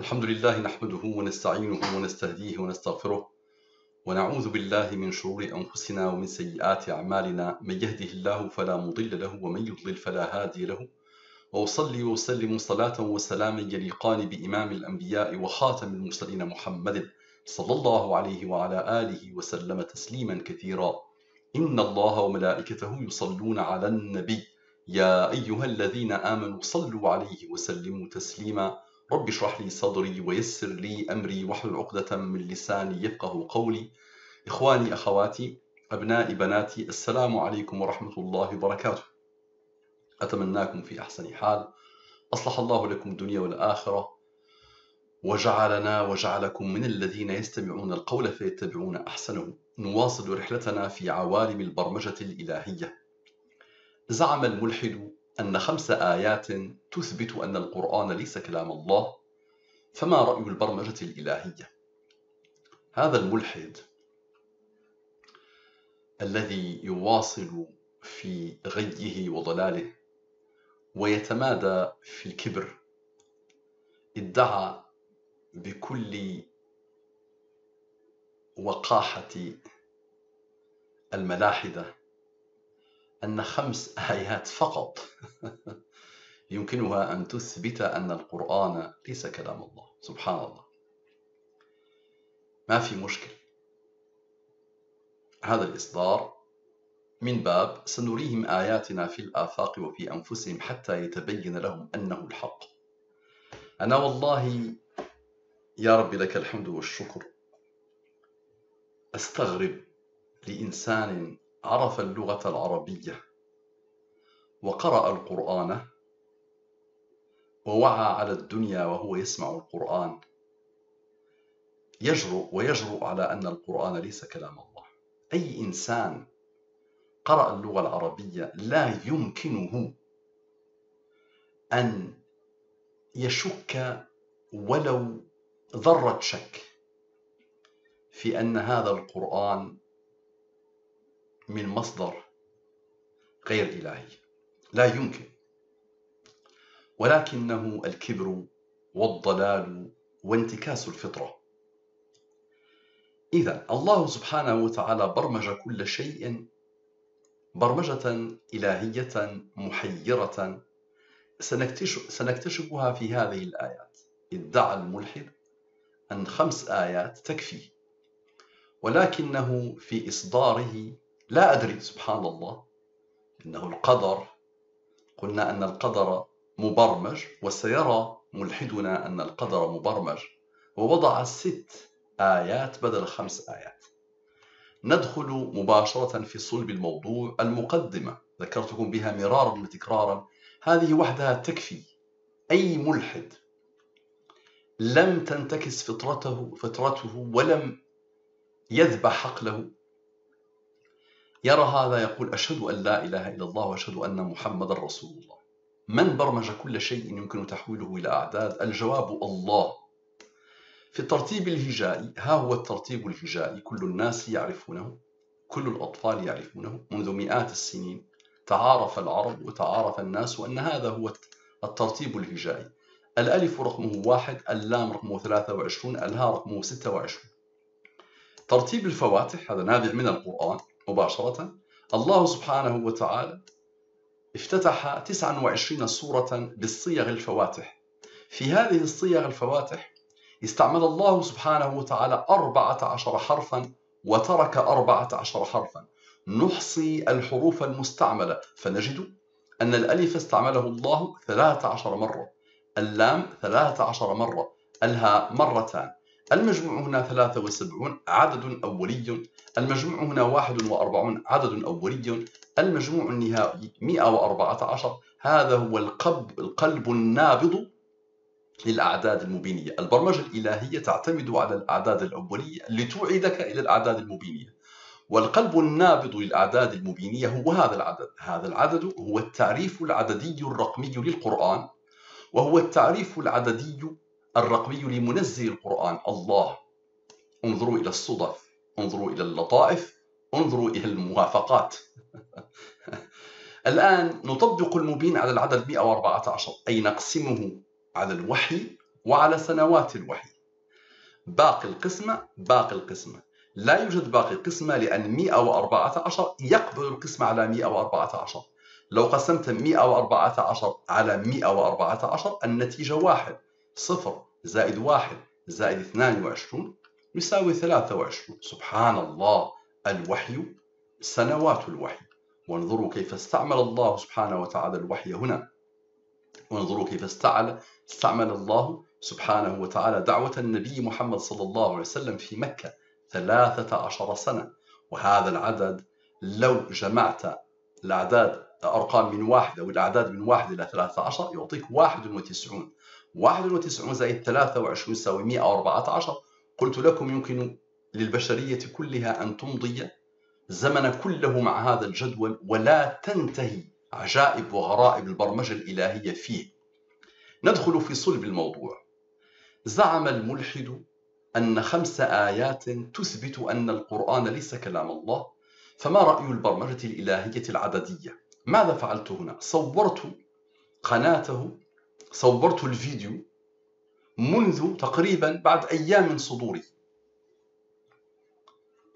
الحمد لله نحمده ونستعينه ونستهديه ونستغفره ونعوذ بالله من شرور أنفسنا ومن سيئات أعمالنا. من يهده الله فلا مضل له ومن يضلل فلا هادي له. وأصلي وأسلم صلاة وسلاما يليقان بإمام الأنبياء وخاتم المرسلين محمد صلى الله عليه وعلى آله وسلم تسليما كثيرا. إن الله وملائكته يصلون على النبي. يا أيها الذين آمنوا صلوا عليه وسلموا تسليما. رب اشرح لي صدري ويسر لي أمري واحلل عقدة من لساني يفقه قولي. إخواني أخواتي أبنائي بناتي السلام عليكم ورحمة الله وبركاته. أتمناكم في أحسن حال. أصلح الله لكم الدنيا والآخرة وجعلنا وجعلكم من الذين يستمعون القول فيتبعون أحسنه. نواصل رحلتنا في عوالم البرمجة الإلهية. زعم الملحد أن خمس آيات تثبت أن القرآن ليس كلام الله فما رأي البرمجة الإلهية؟ هذا الملحد الذي يواصل في غيه وضلاله ويتمادى في الكبر ادعى بكل وقاحة الملاحدة أن خمس آيات فقط. يمكنها أن تثبت أن القرآن ليس كلام الله. سبحان الله. ما في مشكل. هذا الإصدار من باب سنريهم آياتنا في الآفاق وفي أنفسهم حتى يتبين لهم أنه الحق. أنا والله يا رب لك الحمد والشكر. أستغرب لإنسان عرف اللغة العربية وقرأ القرآن ووعى على الدنيا وهو يسمع القرآن. يجرؤ ويجرؤ على أن القرآن ليس كلام الله. أي إنسان قرأ اللغة العربية لا يمكنه أن يشك ولو ذرة شك في أن هذا القرآن من مصدر غير إلهي. لا يمكن. ولكنه الكبر والضلال وانتكاس الفطرة. إذا الله سبحانه وتعالى برمج كل شيء برمجة إلهية محيرة سنكتشفها في هذه الآيات. ادعى الملحد أن خمس آيات تكفي. ولكنه في إصداره لا أدري سبحان الله إنه القدر قلنا أن القدر مبرمج وسيرى ملحدنا أن القدر مبرمج. ووضع ست آيات بدل خمس آيات. ندخل مباشرة في صلب الموضوع المقدمة. ذكرتكم بها مرارا وتكرارا. هذه وحدها تكفي. أي ملحد لم تنتكس فطرته فطرته ولم يذبح عقله يرى هذا يقول أشهد أن لا إله إلا الله وأشهد أن محمد رسول الله. من برمج كل شيء يمكن تحويله إلى أعداد؟ الجواب الله. في الترتيب الهجائي ها هو الترتيب الهجائي. كل الناس يعرفونه كل الأطفال يعرفونه. منذ مئات السنين تعارف العرب وتعارف الناس أن هذا هو الترتيب الهجائي. الألف رقمه واحد اللام رقمه 23 الهاء رقمه 26 ترتيب الفواتح هذا نابع من القرآن. مباشرة. الله سبحانه وتعالى افتتح 29 سورة بالصيغ الفواتح. في هذه الصيغ الفواتح استعمل الله سبحانه وتعالى 14 حرفا وترك 14 حرفا. نحصي الحروف المستعملة. فنجد أن الألف استعمله الله 13 مرة. اللام 13 مرة. الهاء مرتان. المجموع هنا 73 عدد أولي المجموع هنا 41 عدد أولي المجموع النهائي 114 هذا هو القلب, القلب النابض للأعداد المبينية. البرمجة الإلهية تعتمد على الأعداد الأولية لتوعدك إلى الأعداد المبينية. والقلب النابض للأعداد المبينية هو هذا العدد. هذا العدد هو التعريف العددي الرقمي للقرآن وهو التعريف العددي الرقمي لمنزل القرآن. الله انظروا إلى الصدف انظروا إلى اللطائف انظروا إلى الموافقات. الآن نطبق المبين على العدد 114 أي نقسمه على الوحي وعلى سنوات الوحي. باقي القسمة باقي القسمة. لا يوجد باقي القسمة لأن 114 يقبل القسمة على 114 لو قسمت 114 على 114 النتيجة واحد. صفر زائد واحد زائد 22 يساوي 23 سبحان الله الوحي سنوات الوحي. وانظروا كيف استعمل الله سبحانه وتعالى الوحي هنا. وانظروا كيف استعمل استعمل الله سبحانه وتعالى دعوة النبي محمد صلى الله عليه وسلم في مكة ثلاثة عشر سنة. وهذا العدد لو جمعت الأعداد أرقام من واحدة والأعداد من واحد إلى ثلاثة عشر يعطيك واحد وتسعون واحد وتسعون زائد ثلاثة وعشرون يساوي مئة وأربعة عشر قلت لكم يمكن للبشرية كلها أن تمضي زمن كله مع هذا الجدول ولا تنتهي عجائب وغرائب البرمجة الإلهية فيه ندخل في صلب الموضوع زعم الملحد أن خمس آيات تثبت أن القرآن ليس كلام الله فما رأي البرمجة الإلهية العددية؟ ماذا فعلت هنا؟ صورت قناته صورت الفيديو منذ تقريبا بعد أيام من صدوره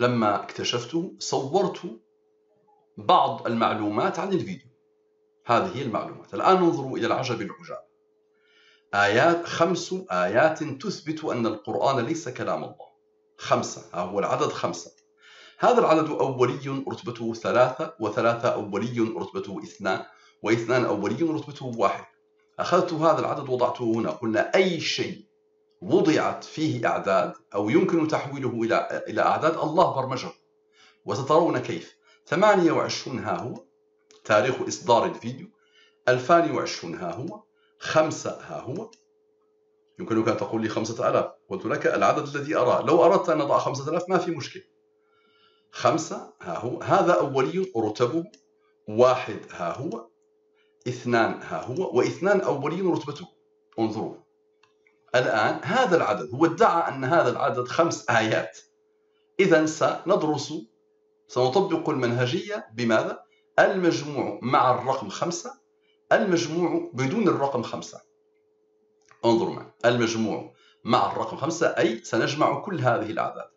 لما اكتشفته صورت بعض المعلومات عن الفيديو. هذه المعلومات. الآن انظروا إلى العجب العجاب. آيات خمس آيات تثبت أن القرآن ليس كلام الله. خمسة. ها هو العدد خمسة. هذا العدد أولي رتبته ثلاثة وثلاثة أولي رتبته اثنان واثنان أولي رتبته واحد. أخذت هذا العدد وضعته هنا. قلنا أي شيء وضعت فيه أعداد أو يمكن تحويله إلى إلى أعداد الله برمجه. وسترون كيف. 28 ها هو تاريخ إصدار الفيديو. 2020 ها هو خمسة ها هو. يمكنك أن تقول لي خمسة ألاف. قلت لك العدد الذي أراه. لو أردت أن أضع خمسة ألاف ما في مشكل خمسة ها هو. هذا أولي رتبه واحد ها هو. اثنان. ها هو. واثنان أولي رتبته. انظروا. الآن هذا العدد هو ادعى أن هذا العدد خمس آيات. إذا سندرس سنطبق المنهجية بماذا؟ المجموع مع الرقم خمسة المجموع بدون الرقم خمسة. انظروا معي. المجموع مع الرقم خمسة أي سنجمع كل هذه الأعداد.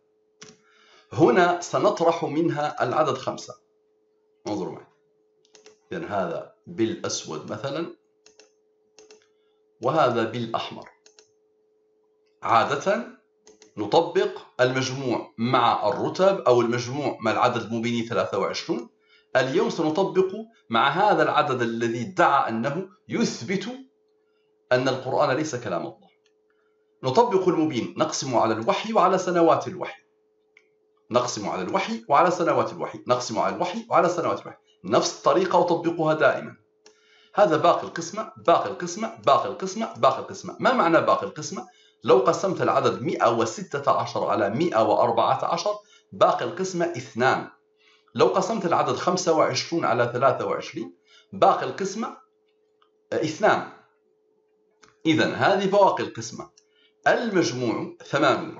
هنا سنطرح منها العدد خمسة. انظروا معي. إذن هذا بالأسود مثلا وهذا بالأحمر. عادة نطبق المجموع مع الرتب أو المجموع مع العدد المبيني 23 اليوم سنطبق مع هذا العدد الذي ادعى أنه يثبت أن القرآن ليس كلام الله. نطبق المبين نقسم على الوحي وعلى سنوات الوحي. نقسم على الوحي وعلى سنوات الوحي. نقسم على الوحي وعلى سنوات الوحي. نفس الطريقة وتطبقها دائما. هذا باقي القسمة باقي القسمة باقي القسمة باقي القسمة. ما معنى باقي القسمة؟ لو قسمت العدد 116 على 114 باقي القسمة اثنان. لو قسمت العدد 25 على 23 باقي القسمة اثنان. إذا هذه بواقي القسمة. المجموع ثمانون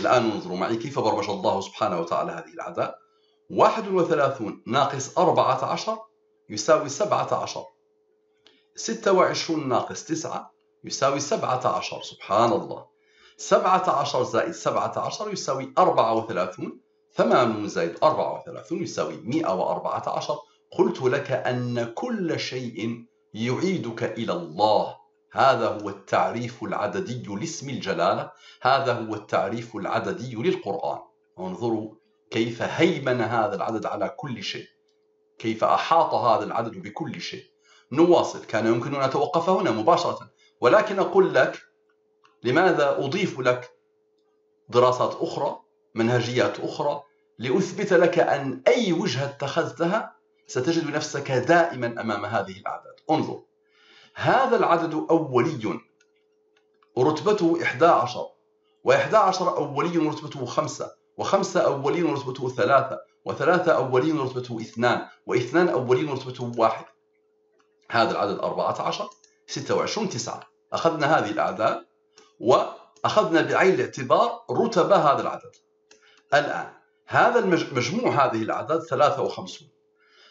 الآن انظروا معي كيف برمج الله سبحانه وتعالى هذه الأعداد 31 ناقص 14 يساوي 17 26 ناقص 9 يساوي 17 سبحان الله. 17 زائد 17 يساوي 34 80 زائد 34 يساوي 114 قلت لك أن كل شيء يعيدك إلى الله. هذا هو التعريف العددي لاسم الجلالة. هذا هو التعريف العددي للقرآن. انظروا كيف هيمن هذا العدد على كل شيء. كيف أحاط هذا العدد بكل شيء. نواصل. كان يمكن أن أتوقف هنا مباشرة. ولكن أقول لك لماذا أضيف لك دراسات أخرى منهجيات أخرى لأثبت لك أن أي وجهة اتخذتها ستجد نفسك دائما أمام هذه الأعداد. انظر. هذا العدد أولي. رتبته 11 و11 أولي رتبته 5 وخمسة أولين رتبته ثلاثة وثلاثة أولين رتبته اثنان واثنان أولين رتبته واحد. هذا العدد 14 26 9 أخذنا هذه الأعداد وأخذنا بعين الاعتبار رتب هذا العدد. الآن هذا المجموع هذه الأعداد 53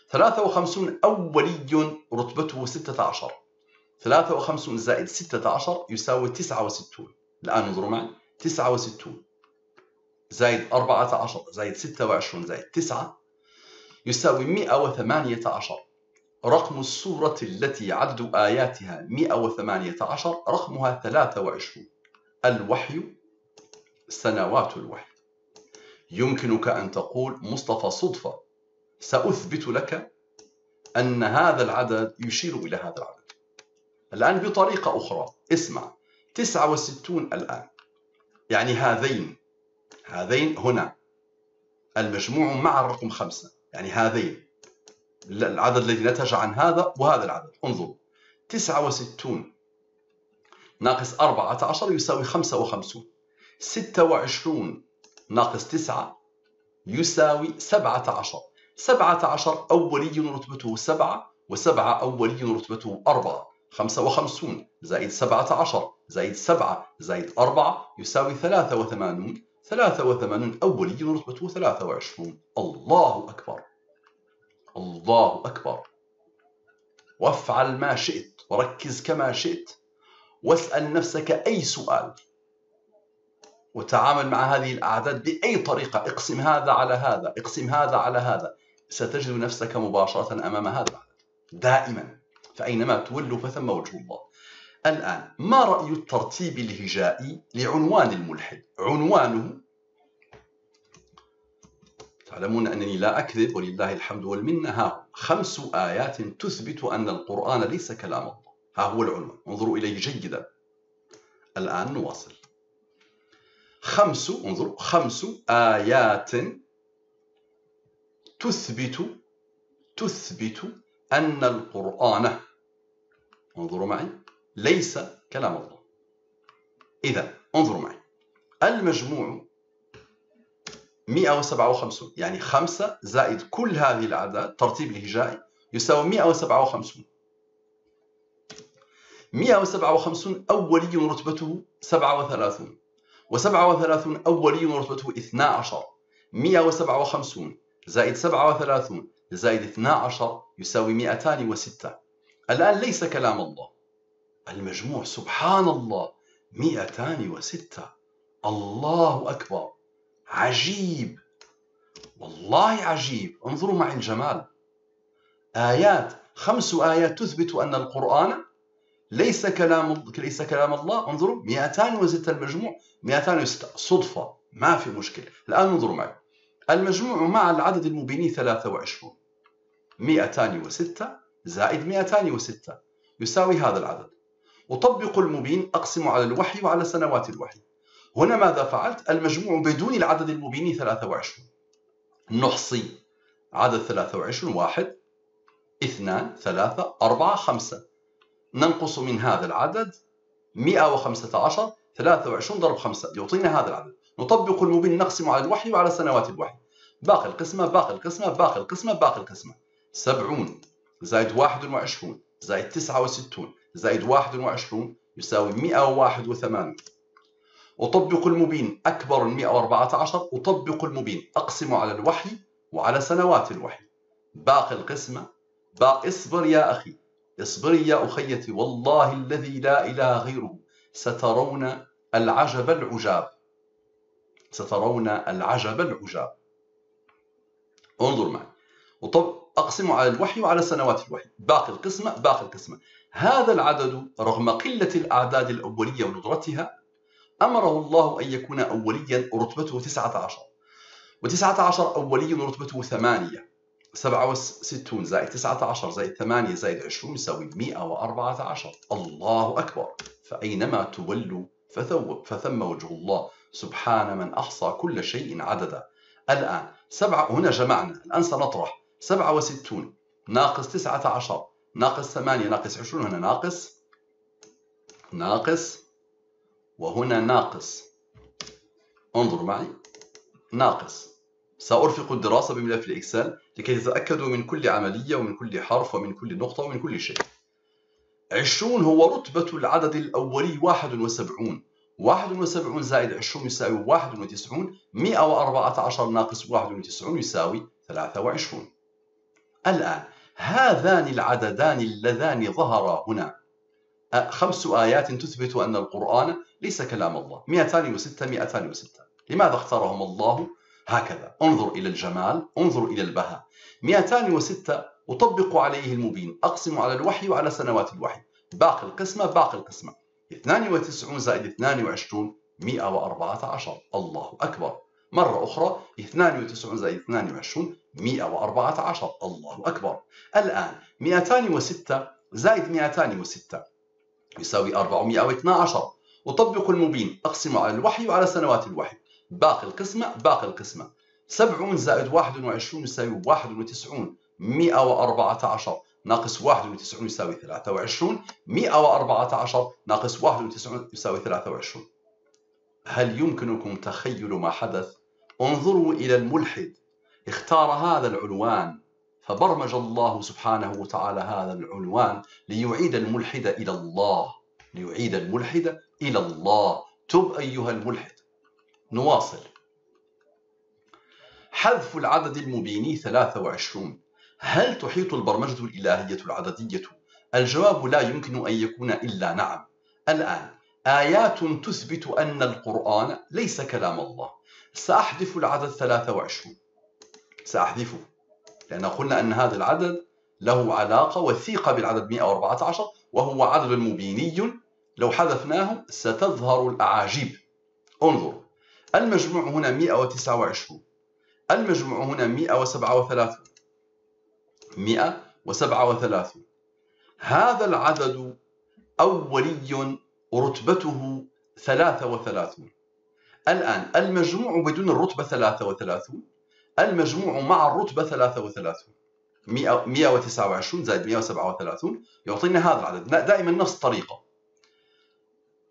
53 أولي رتبته 16 53 زائد 16 يساوي 69 الآن انظروا معي 69 زائد 14 زائد 26 زائد 9 يساوي 118 رقم السورة التي عدد آياتها 118 رقمها 23 الوحي سنوات الوحي. يمكنك أن تقول مصطفى صدفة سأثبت لك أن هذا العدد يشير إلى هذا العدد. الآن بطريقة أخرى اسمع 69 الآن. يعني هذين هذين هنا. المجموع مع الرقم خمسة. يعني هذين. العدد الذي نتج عن هذا وهذا العدد. انظروا. 69 ناقص 14 يساوي 55 26 ناقص 9 يساوي 17 17 أولي رتبته 7 و7 أولي رتبته 4 55 زائد 17 زائد 7 زائد 4 يساوي 83 83 أولي رتبته 23 الله أكبر. الله أكبر. وافعل ما شئت وركز كما شئت واسأل نفسك أي سؤال. وتعامل مع هذه الأعداد بأي طريقة. اقسم هذا على هذا اقسم هذا على هذا. ستجد نفسك مباشرة أمام هذا دائما. فأينما تولوا فثم وجه الله. الآن ما رأي الترتيب الهجائي لعنوان الملحد؟ عنوانه تعلمون أنني لا أكذب ولله الحمد والمنة ها خمس آيات تثبت أن القرآن ليس كلام الله. ها هو العنوان. انظروا إليه جيدا. الآن نواصل. خمس انظروا خمس آيات تثبت تثبت أن القرآن انظروا معي. ليس كلام الله. إذا انظروا معي. المجموع 157 يعني 5 زائد كل هذه الأعداد ترتيب الهجائي يساوي 157 157 أولي رتبته 37 و37 أولي رتبته 12 157 زائد 37 زائد 12 يساوي 206 الآن ليس كلام الله. المجموع. سبحان الله 206 الله أكبر. عجيب. والله عجيب. انظروا معي الجمال. آيات. خمس آيات تثبت أن القرآن ليس كلام ليس كلام الله. انظروا. 206 المجموع. 206 صدفة. ما في مشكل الآن انظروا معي. المجموع مع العدد المبيني 23 206 زائد 206 يساوي هذا العدد. أطبق المبين أقسم على الوحي وعلى سنوات الوحي. هنا ماذا فعلت؟ المجموع بدون العدد المبين 23 نحصي عدد 23 واحد اثنان ثلاثة أربعة خمسة. ننقص من هذا العدد 115 23 ضرب 5 يعطينا هذا العدد. نطبق المبين نقسم على الوحي وعلى سنوات الوحي. باقي القسمة باقي القسمة باقي القسمة باقي القسمة. 70 زائد 21 زائد 69 زائد 21 يساوي 181 أطبق المبين أكبر من 114 أطبق المبين أقسم على الوحي وعلى سنوات الوحي. باقي القسمة. باقي اصبر يا أخي. اصبري يا أخيتي والله الذي لا إله غيره. سترون العجب العجاب. سترون العجب العجاب. انظر معي. وطب أقسم على الوحي وعلى سنوات الوحي. باقي القسمة باقي القسمة. هذا العدد رغم قلة الأعداد الأولية وندرتها أمره الله أن يكون أوليا رتبته 19 و19 أولي رتبته 8 67 زائد 19 زائد 8 زائد 20 يساوي 114 الله أكبر. فأينما تولوا فثم وجه الله سبحان من أحصى كل شيء عددا. الآن سبعة هنا جمعنا. الآن سنطرح. 67 ناقص 19 ناقص 8 ناقص 20 هنا ناقص ناقص وهنا ناقص. انظروا معي ناقص. سأرفق الدراسة بملف الإكسل لكي تتأكدوا من كل عملية ومن كل حرف ومن كل نقطة ومن كل شيء. عشرون هو رتبة العدد الأولي واحد وسبعون. واحد وسبعون زائد عشرون يساوي واحد وتسعون. مئة وأربعة عشر ناقص واحد وتسعون يساوي ثلاثة وعشرون. الآن هذان العددان اللذان ظهرا هنا. خمس آيات تثبت أن القرآن ليس كلام الله. 206 206 لماذا اختارهم الله؟ هكذا. انظر إلى الجمال انظر إلى البهاء. 206 أطبق عليه المبين. أقسم على الوحي وعلى سنوات الوحي. باقي القسمة باقي القسمة. 92 زائد 22 114 الله أكبر. مرة أخرى 92 زائد 22 114 الله أكبر. الآن 206 زائد 206 يساوي 412 أطبق المبين. أقسم على الوحي وعلى سنوات الوحي. باقي القسمة باقي القسمة. 70 زائد 21 يساوي 91 114 ناقص 91 يساوي 23 114 ناقص 91 يساوي 23 هل يمكنكم تخيل ما حدث؟ انظروا إلى الملحد. اختار هذا العنوان فبرمج الله سبحانه وتعالى هذا العنوان ليعيد الملحد إلى الله. ليعيد الملحد إلى الله. تب أيها الملحد. نواصل. حذف العدد المبيني 23 هل تحيط البرمجة الإلهية العددية؟ الجواب لا يمكن أن يكون إلا نعم. الآن آيات تثبت أن القرآن ليس كلام الله. سأحذف العدد 23 سأحذفه لأن قلنا أن هذا العدد له علاقة وثيقة بالعدد 114 وهو عدد مبيني. لو حذفناه ستظهر الأعاجيب. انظر المجموع هنا 129 المجموع هنا 137 137 هذا العدد أولي رتبته 33 الآن المجموع بدون الرتبة 33 المجموع مع الرتبة 33 129 زائد 137 يعطينا هذا العدد. دائما نفس الطريقة.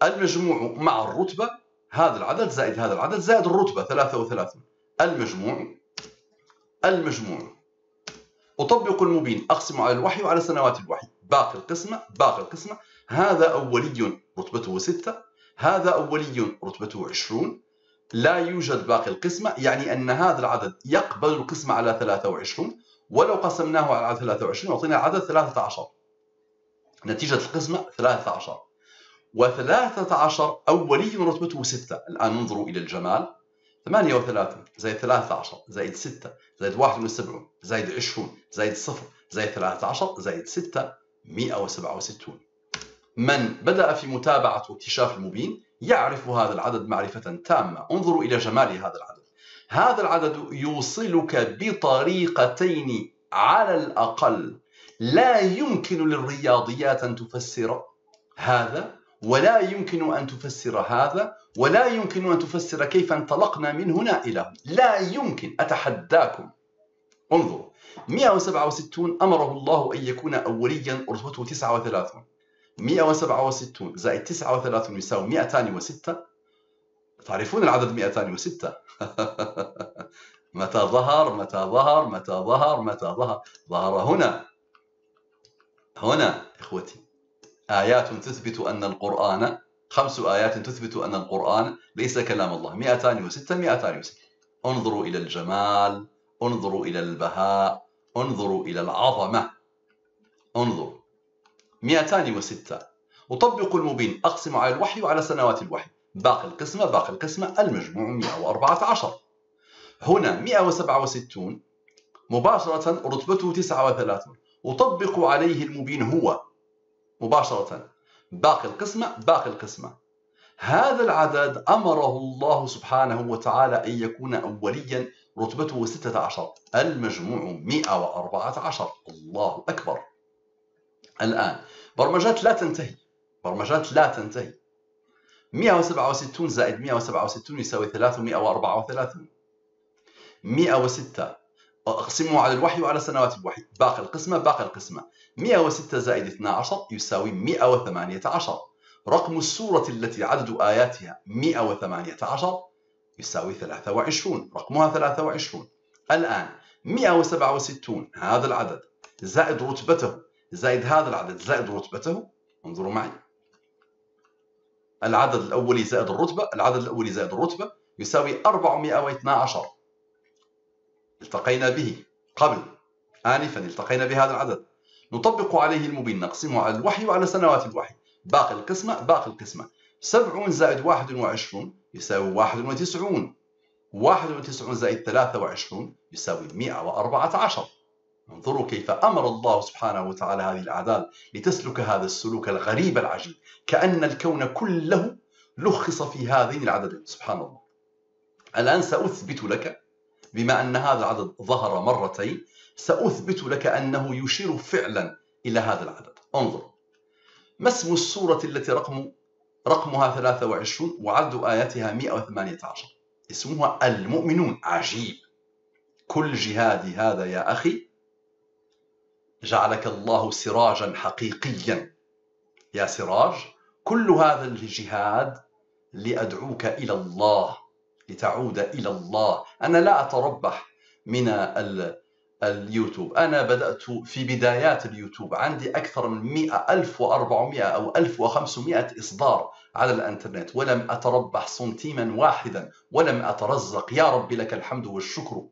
المجموع مع الرتبة هذا العدد زائد هذا العدد زائد الرتبة 33 المجموع المجموع. أطبق المبين. أقسم على الوحي وعلى سنوات الوحي. باقي القسمة باقي القسمة. هذا أولي رتبته 6 هذا أولي رتبته 20 لا يوجد باقي القسمة يعني أن هذا العدد يقبل القسمة على 23 ولو قسمناه على 23 يعطينا العدد 13 نتيجة القسمة 13 و13 أولي رتبته 6 الآن انظروا إلى الجمال. 38 زائد 13 زائد 6 زائد 71 زائد 20 زائد 0 زائد 13 زائد 6 167 من بدأ في متابعة واكتشاف المبين يعرف هذا العدد معرفة تامة. انظروا إلى جمال هذا العدد. هذا العدد يوصلك بطريقتين على الأقل. لا يمكن للرياضيات أن تفسر هذا ولا يمكن أن تفسر هذا ولا يمكن أن تفسر كيف انطلقنا من هنا إلى لا يمكن. أتحداكم. انظروا. 167 أمره الله أن يكون أوليا رتبته 39 167 زائد 39 يساوي 206 تعرفون العدد 206 متى ظهر متى ظهر متى ظهر متى ظهر؟ ظهر هنا. هنا إخوتي آيات تثبت أن القرآن خمس آيات تثبت أن القرآن ليس كلام الله. 206 206 انظروا إلى الجمال انظروا إلى البهاء انظروا إلى العظمة. انظروا. 206 أطبق المبين أقسم على الوحي وعلى سنوات الوحي. باقي القسمة باقي القسمة المجموع 114 هنا 167 مباشرة رتبته 39 أطبق عليه المبين هو. مباشرة. باقي القسمة باقي القسمة. هذا العدد أمره الله سبحانه وتعالى أن يكون أوليا. رتبته 16 المجموع 114 الله أكبر. الآن. برمجات لا تنتهي. برمجات لا تنتهي. 167 زائد 167 يساوي 334 106 أقسمه على الوحي وعلى سنوات الوحي. باقي القسمة باقي القسمة. 106 زائد 12 يساوي 118 رقم السورة التي عدد آياتها 118 يساوي 23 رقمها 23 الآن 167 هذا العدد زائد رتبته زائد هذا العدد زائد رتبته. انظروا معي. العدد الأولي زائد الرتبة العدد الأولي زائد الرتبة يساوي 412 التقينا به. قبل. آنفا التقينا بهذا العدد. نطبق عليه المبين نقسمه على الوحي وعلى سنوات الوحي. باقي القسمة باقي القسمة. سبعون زائد واحد وعشرون يساوي واحد وتسعون. واحد وتسعون زائد ثلاثة وعشرون يساوي مئة وأربعة عشر. انظروا كيف أمر الله سبحانه وتعالى هذه الأعداد لتسلك هذا السلوك الغريب العجيب كأن الكون كله لخص في هذين العددين سبحان الله. الآن سأثبت لك بما أن هذا العدد ظهر مرتين سأثبت لك أنه يشير فعلا إلى هذا العدد. انظر. ما اسم السورة التي رقم رقمها 23 وعدد آياتها 118 اسمها المؤمنون. عجيب. كل جهادي هذا يا أخي جعلك الله سراجا حقيقيا. يا سراج كل هذا الجهاد لأدعوك إلى الله لتعود إلى الله. أنا لا أتربح من اليوتيوب. أنا بدأت في بدايات اليوتيوب. عندي أكثر من 100 1400 أو 1500 إصدار على الإنترنت. ولم أتربح سنتيما واحدا. ولم أترزق. يا رب لك الحمد والشكر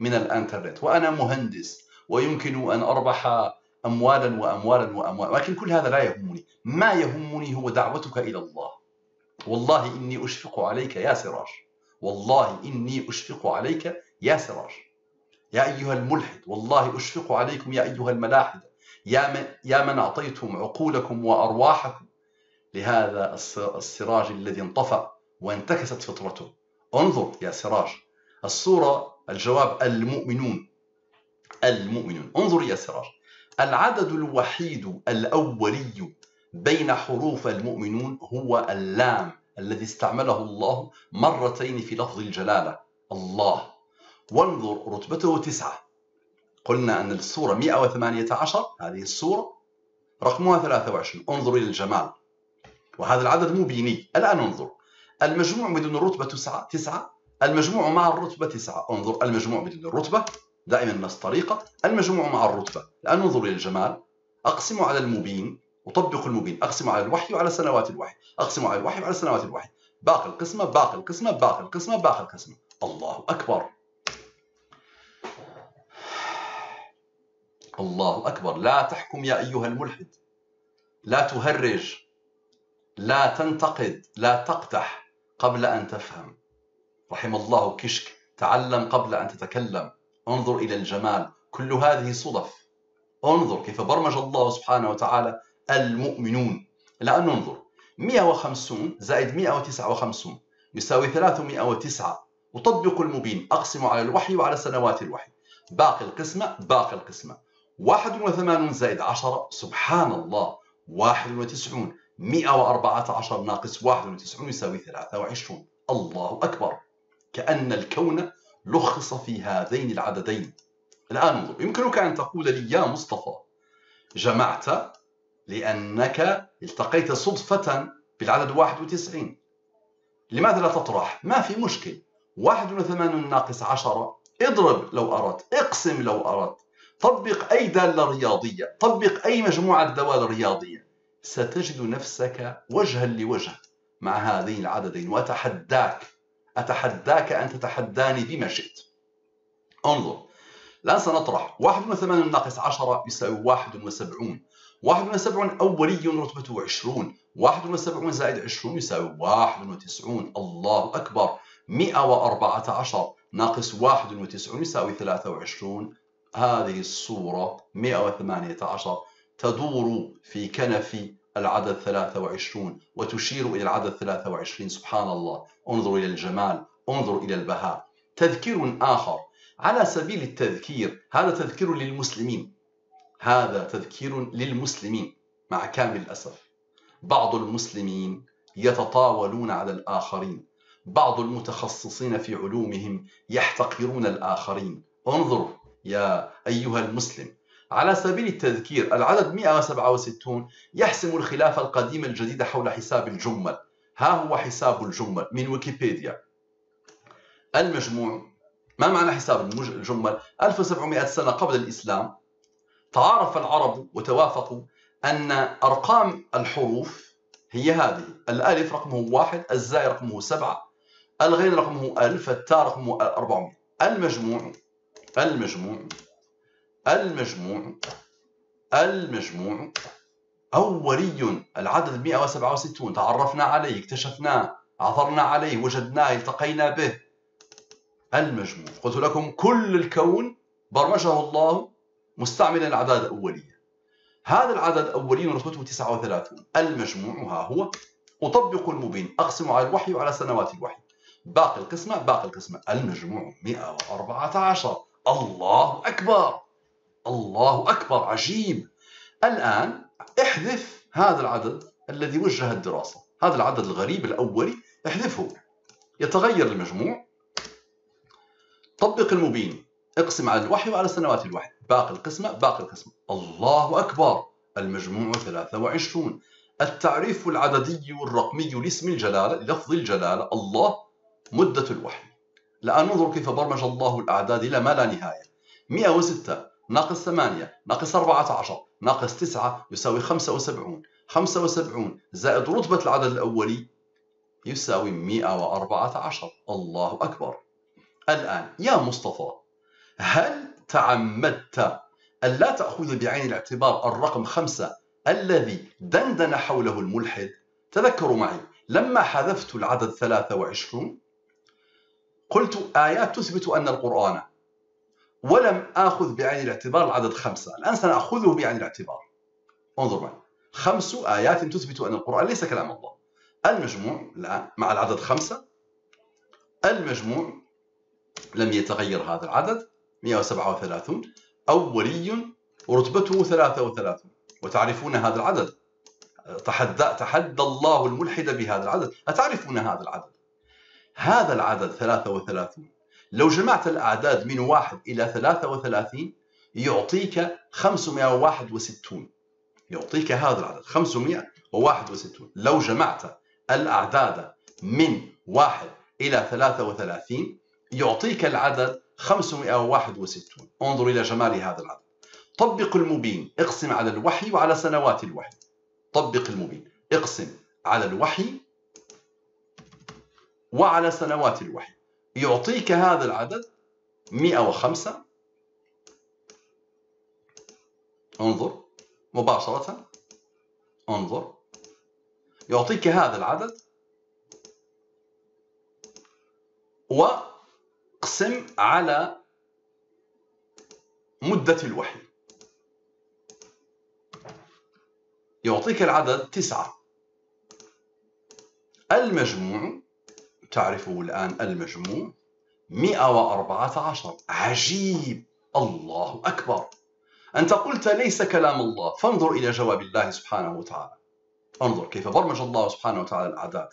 من الإنترنت. وأنا مهندس. ويمكن أن أربح أموالا وأموالا وأموالا. ولكن كل هذا لا يهمني. ما يهمني هو دعوتك إلى الله. والله إني أشفق عليك يا سراج. والله إني أشفق عليك يا سراج. يا أيها الملحد والله أشفق عليكم يا أيها الملاحدة. يا من, يا من أعطيتم عقولكم وأرواحكم. لهذا السراج الذي انطفأ وانتكست فطرته. انظر يا سراج الصورة الجواب المؤمنون. المؤمنون. انظر يا سراج العدد الوحيد الأولي بين حروف المؤمنون هو اللام الذي استعمله الله مرتين في لفظ الجلالة الله. وانظر رتبته تسعة. قلنا أن السورة 118 هذه السورة رقمها 23 انظر إلى الجمال. وهذا العدد مبيني الآن انظر. المجموع بدون الرتبة تسعة تسعة. المجموع مع الرتبة تسعة. انظر المجموع بدون الرتبة دائما نفس الطريقة المجموع مع الرتبة. الآن انظر إلى الجمال. أقسم على المبين أطبق المبين. أقسم على الوحي وعلى سنوات الوحي. أقسم على الوحي وعلى سنوات الوحي. باقي القسمة باقي القسمة باقي القسمة باقي القسمة. الله أكبر. الله أكبر. لا تحكم يا أيها الملحد. لا تهرج. لا تنتقد. لا تقدح قبل أن تفهم. رحم الله كشك. تعلم قبل أن تتكلم. انظر إلى الجمال كل هذه صدف. انظر كيف برمج الله سبحانه وتعالى المؤمنون. الآن ننظر. 150 زائد 159 يساوي 309 أطبق المبين أقسم على الوحي وعلى سنوات الوحي. باقي القسمة باقي القسمة. 81 زائد 10 سبحان الله. 91 114 ناقص 91 يساوي 23 الله أكبر. كأن الكون لخص في هذين العددين. الآن انظر يمكنك أن تقول لي يا مصطفى جمعت لأنك التقيت صدفة بالعدد 91 لماذا لا تطرح؟ ما في مشكل. 81 ناقص 10 اضرب لو أردت اقسم لو أردت. طبق أي دالة رياضية طبق أي مجموعة دوال رياضية. ستجد نفسك وجها لوجه مع هذين العددين وأتحداك أتحداك أن تتحداني بما شئت. انظر الآن سنطرح. 81 ناقص 10 يساوي 71 71 أولي رتبته 20 71 زائد 20 يساوي 91 الله أكبر. 114 ناقص 91 يساوي 23 هذه الصورة 118 تدور في كنف العدد 23 وتشير إلى العدد 23 سبحان الله. انظر إلى الجمال انظر إلى البهاء. تذكير آخر. على سبيل التذكير هذا تذكير للمسلمين. هذا تذكير للمسلمين مع كامل الأسف. بعض المسلمين يتطاولون على الآخرين. بعض المتخصصين في علومهم يحتقرون الآخرين. انظروا يا أيها المسلم على سبيل التذكير العدد 167 يحسم الخلاف القديم الجديد حول حساب الجمل. ها هو حساب الجمل من ويكيبيديا. المجموع ما معنى حساب الجمل؟ 1700 سنة قبل الإسلام. تعارف العرب وتوافقوا أن أرقام الحروف هي هذه الألف رقمه واحد الزاي رقمه سبعة الغين رقمه ألف التاء رقمه 400 المجموع المجموع المجموع المجموع أولي العدد 167 تعرفنا عليه اكتشفناه عثرنا عليه وجدناه التقينا به. المجموع. قلت لكم كل الكون برمجه الله مستعملا الأعداد الأولية هذا العدد الأولي رتبته 39 المجموع ها هو أطبق المبين. أقسم على الوحي وعلى سنوات الوحي. باقي القسمة باقي القسمة. المجموع 114 الله أكبر! الله أكبر عجيب. الآن احذف هذا العدد الذي وجه الدراسة هذا العدد الغريب الأولي احذفه. يتغير المجموع. طبق المبين. اقسم على الوحي وعلى سنوات الوحي. باقي القسمة باقي القسمة. الله أكبر. المجموع 23 التعريف العددي والرقمي لاسم الجلالة لفظ الجلالة الله مدة الوحي. الآن ننظر كيف برمج الله الأعداد إلى ما لا نهاية. 106 ناقص 8 ناقص 14 ناقص 9 يساوي 75 75 زائد رتبة العدد الأولي يساوي 114 الله أكبر. الآن يا مصطفى هل تعمدت ألا تأخذ بعين الاعتبار الرقم خمسة الذي دندن حوله الملحد؟ تذكروا معي لما حذفت العدد 23 قلت آيات تثبت أن القرآن ولم آخذ بعين الاعتبار العدد خمسة. الآن سنأخذه بعين الاعتبار. انظر معي. خمس آيات تثبت أن القرآن ليس كلام الله. المجموع الآن مع العدد خمسة. المجموع لم يتغير هذا العدد. 137 أولي ورتبته 33 وتعرفون هذا العدد؟ تحدى, تحدى الله الملحد بهذا العدد. أتعرفون هذا العدد؟ هذا العدد 33 لو جمعت الأعداد من واحد إلى 33 يعطيك 561 يعطيك هذا العدد 561 لو جمعت الأعداد من واحد إلى 33 يعطيك العدد 561 انظر إلى جمال هذا العدد. طبق المبين اقسم على الوحي وعلى سنوات الوحي. طبق المبين اقسم على الوحي وعلى سنوات الوحي. يعطيك هذا العدد 105 انظر مباشرة. انظر. يعطيك هذا العدد واقسم على مدة الوحي. يعطيك العدد تسعة. المجموع تعرفه الآن المجموع. 114 عجيب. الله أكبر. أنت قلت ليس كلام الله. فانظر إلى جواب الله سبحانه وتعالى. انظر كيف برمج الله سبحانه وتعالى الأعداد.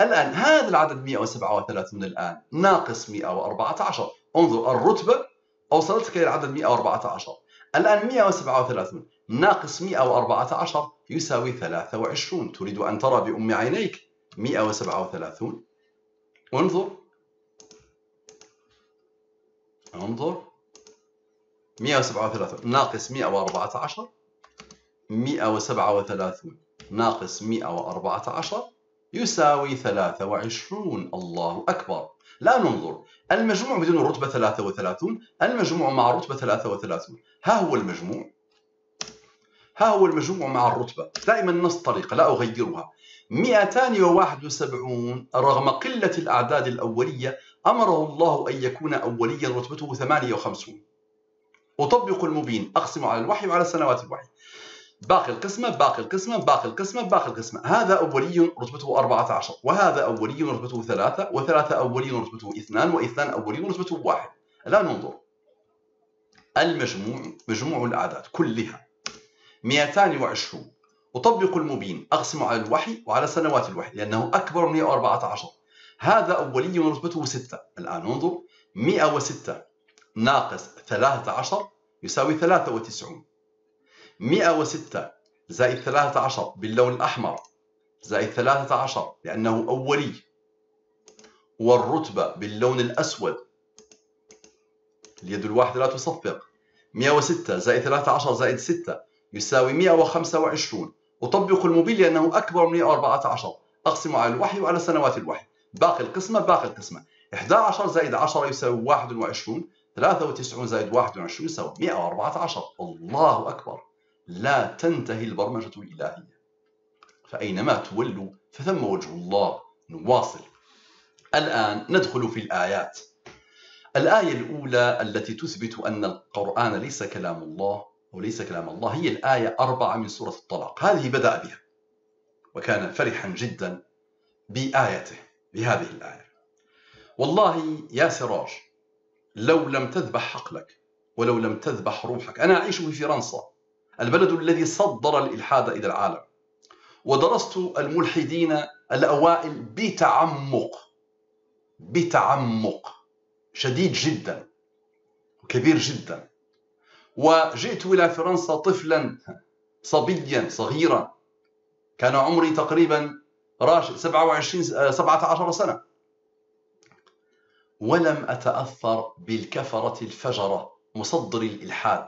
الآن هذا العدد 137 الآن. ناقص 114 انظر الرتبة. أوصلتك إلى العدد 114 الآن 137 ناقص 114 يساوي 23 تريد أن ترى بأم عينيك. 137 انظر. انظر. 137 ناقص 114 137 ناقص 114 يساوي 23 الله أكبر. لا ننظر. المجموع بدون رتبة 33 المجموع مع الرتبة 33 ها هو المجموع. ها هو المجموع مع الرتبة. دائما نفس الطريقة لا أغيرها. 271 رغم قلة الأعداد الأولية أمره الله أن يكون أوليا رتبته 58 أطبق المبين أقسم على الوحي وعلى سنوات الوحي. باقي القسمة باقي القسمة باقي القسمة باقي القسمة. هذا أولي رتبته 14 وهذا أولي رتبته 3 وثلاثة أولي رتبته 2 واثنان أولي رتبته 1 الآن ننظر. المجموع مجموع الأعداد كلها. 220 أطبق المبين أقسم على الوحي وعلى سنوات الوحي لأنه أكبر من 114 هذا أولي ورتبته 6 الآن انظر 106 ناقص 13 يساوي 93 106 زائد 13 باللون الأحمر زائد 13 لأنه أولي. والرتبة باللون الأسود اليد الواحدة لا تصفق. 106 زائد 13 زائد 6 يساوي 125 أطبق المبين لأنه أكبر من 114 أقسم على الوحي وعلى سنوات الوحي. باقي القسمة باقي القسمة. 11 زائد 10 يساوي 21 93 زائد 21 يساوي 114 الله أكبر. لا تنتهي البرمجة الإلهية. فأينما تولوا فثم وجه الله نواصل. الآن ندخل في الآيات. الآية الأولى التي تثبت أن القرآن ليس كلام الله. وليس كلام الله. هي الآية أربعة من سورة الطلاق. هذه بدأ بها وكان فرحا جدا بآيته بهذه الآية. والله يا سراج لو لم تذبح حقلك ولو لم تذبح روحك أنا أعيش في فرنسا البلد الذي صدر الإلحاد إلى العالم ودرست الملحدين الأوائل بتعمق بتعمق شديد جدا كبير جدا. وجئت إلى فرنسا طفلا صبيا صغيرا. كان عمري تقريبا 27 17 سنة. ولم أتأثر بالكفرة الفجرة مصدر الإلحاد.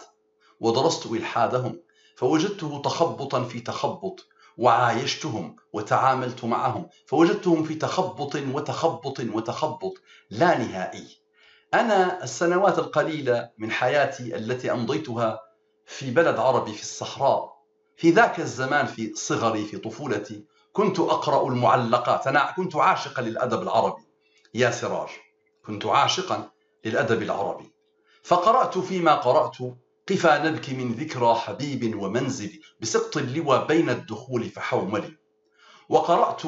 ودرست إلحادهم فوجدته تخبطا في تخبط وعايشتهم وتعاملت معهم فوجدتهم في تخبط وتخبط وتخبط لا نهائي. أنا السنوات القليلة من حياتي التي أمضيتها في بلد عربي في الصحراء في ذاك الزمان في صغري في طفولتي كنت أقرأ المعلقات. أنا كنت عاشقا للأدب العربي. يا سراج كنت عاشقا للأدب العربي. فقرأت فيما قرأت قفا نبكي من ذكرى حبيب ومنزل بسقط اللوى بين الدخول فحوملي وقرأت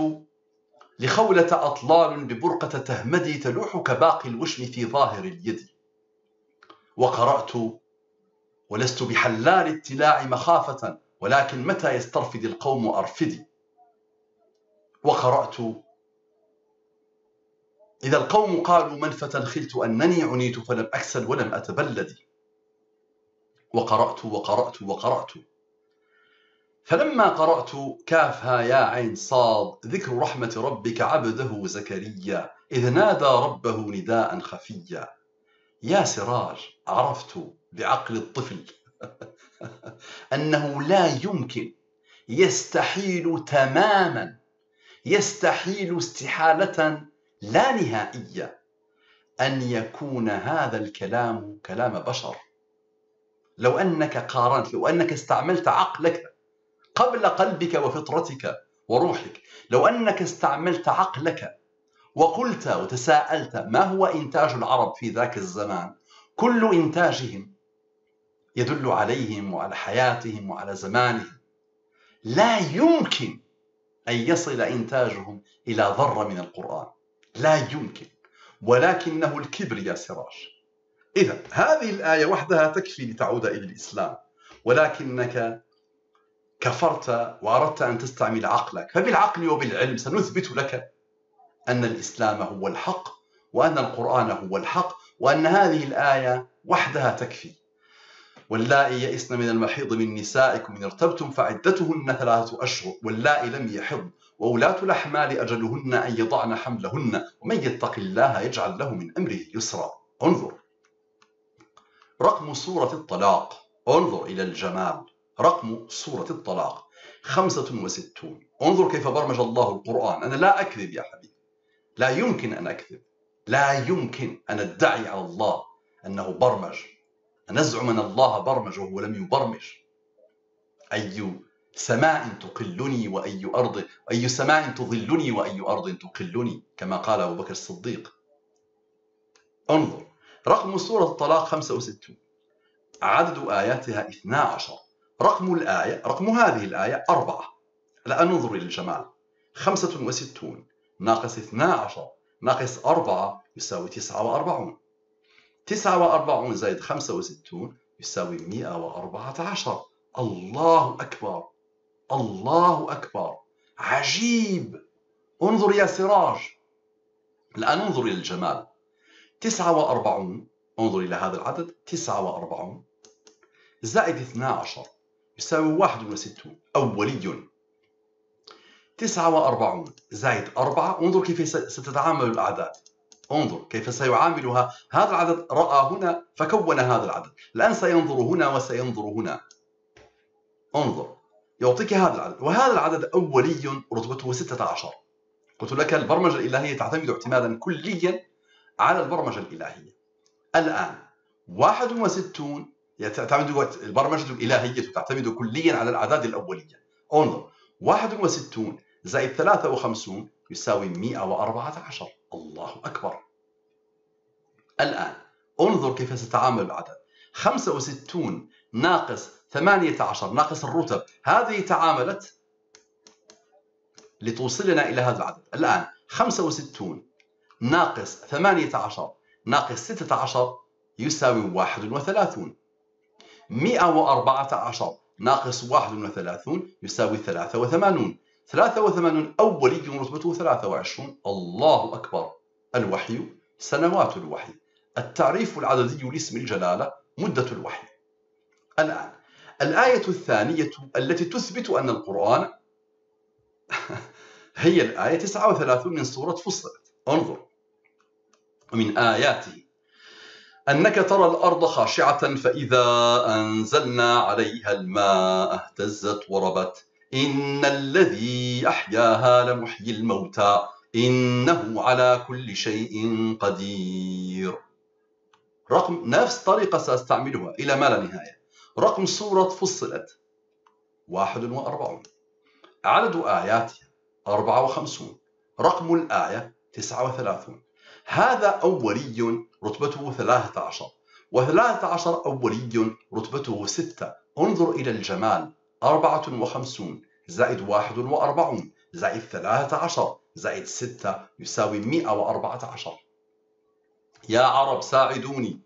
لخولة أطلال ببرقة تهمدي تلوح كباقي الوشم في ظاهر اليد. وقرأت ولست بحلال التلاع مخافة ولكن متى يسترفد القوم أرفدي؟ وقرأت إذا القوم قالوا من خلت أنني عنيت فلم أكسل ولم أتبلد وقرأت وقرأت وقرأت فلما قرأت كافها يا عين صاد ذكر رحمة ربك عبده زكريا إذ نادى ربه نداء خفيا. يا سراج عرفت بعقل الطفل أنه لا يمكن يستحيل تماما يستحيل استحالة لا نهائية أن يكون هذا الكلام كلام بشر. لو أنك قارنت لو أنك استعملت عقلك قبل قلبك وفطرتك وروحك. لو أنك استعملت عقلك وقلت وتساءلت ما هو إنتاج العرب في ذاك الزمان كل إنتاجهم يدل عليهم وعلى حياتهم وعلى زمانهم. لا يمكن أن يصل إنتاجهم إلى ذرة من القرآن. لا يمكن. ولكنه الكبر يا سراج. إذا هذه الآية وحدها تكفي لتعود إلى الإسلام. ولكنك كفرت وأردت أن تستعمل عقلك. فبالعقل وبالعلم سنثبت لك أن الإسلام هو الحق وأن القرآن هو الحق وأن هذه الآية وحدها تكفي. واللائي يئسن من المحيض من نسائكم إن ارتبتم فعدتهن ثلاثة أشهر واللائي لم يحض وولاة الأحمال أجلهن أن يضعن حملهن ومن يتق الله يجعل له من أمره يسرا. انظر. رقم سورة الطلاق. انظر إلى الجمال. رقم سورة الطلاق. خمسة وستون. انظر كيف برمج الله القرآن. أنا لا أكذب يا حبيبي. لا يمكن أن أكذب. لا يمكن أن أدعي على الله أنه برمج. أن أزعم أن الله برمج وهو لم يبرمج. أي سماء تقلني وأي أرض أي سماء تظلني وأي أرض تقلني كما قال أبو بكر الصديق. انظر. رقم سورة الطلاق 65 عدد آياتها 12 رقم الآية رقم هذه الآية أربعة. الآن ننظر إلى الجمال. 65 ناقص 12 ناقص 4 يساوي 49 49 زائد 65 يساوي 114 الله أكبر. الله أكبر. عجيب. انظر يا سراج. الآن انظر إلى الجمال. 49 انظر إلى هذا العدد 49 زائد 12 يساوي 61 أولي 49 زائد 4 انظر كيف ستتعامل الأعداد. انظر كيف سيعاملها. هذا العدد رأى هنا فكون هذا العدد. الآن سينظر هنا وسينظر هنا. انظر. يعطيك هذا العدد. وهذا العدد أولي رتبته 16 قلت لك البرمجة الإلهية تعتمد اعتمادا كليا على البرمجة الإلهية. الآن 61 تعتمد البرمجة الإلهية تعتمد كليا على الأعداد الأولية. انظر 61 زائد 53 يساوي 114 الله أكبر. الآن انظر كيف سيتعامل العدد 65 ناقص 18 ناقص الرتب. هذه تعاملت لتوصلنا إلى هذا العدد. الآن 65 ناقص 18 ناقص 16 يساوي 31 114 ناقص 31 يساوي 83 83 أولي رتبته 23 الله أكبر. الوحي سنوات الوحي. التعريف العددي لاسم الجلالة مدة الوحي. الآن الآية الثانية التي تثبت أن القرآن هي الآية 39 من سورة فصلت. انظر. ومن آياته أنك ترى الأرض خاشعة فإذا أنزلنا عليها الماء اهتزت وربت. إن الذي أحياها لمحيي الموتى. إنه على كل شيء قدير. رقم نفس طريقة سأستعملها. إلى ما لا نهاية. رقم سورة فصلت. 41 عدد آياتها 54 رقم الآية 39 هذا أولي رتبته 13 و13 أولي رتبته 6 انظر إلى الجمال 54 زائد 41 زائد 13 زائد 6 يساوي 114 يا عرب ساعدوني